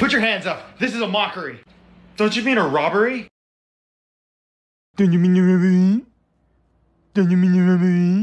Put your hands up. This is a mockery. Don't you mean a robbery? Don't you mean a robbery? Don't you mean a robbery?